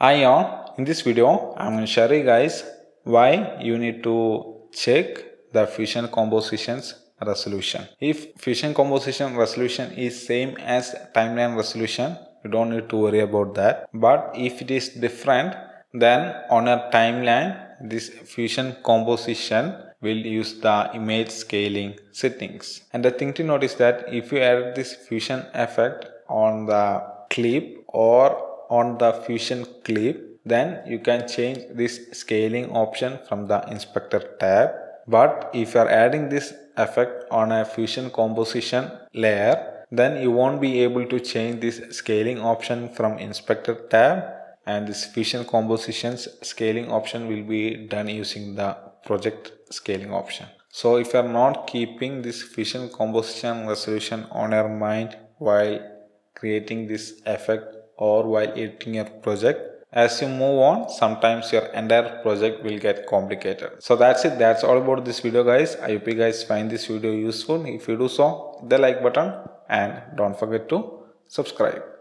Hi on, in this video I'm going to show you guys why you need to check the fusion compositions resolution. If fusion composition resolution is same as timeline resolution, you don't need to worry about that. But if it is different, then on a timeline, this fusion composition will use the image scaling settings. And the thing to note is that if you add this fusion effect on the clip or on the fusion clip, then you can change this scaling option from the inspector tab. But if you are adding this effect on a fusion composition layer, then you won't be able to change this scaling option from inspector tab and this fusion compositions scaling option will be done using the project scaling option. So if you are not keeping this fusion composition resolution on your mind while creating this effect or while editing your project, as you move on sometimes your entire project will get complicated. So that's it. That's all about this video guys. I hope you guys find this video useful. If you do so the like button and don't forget to subscribe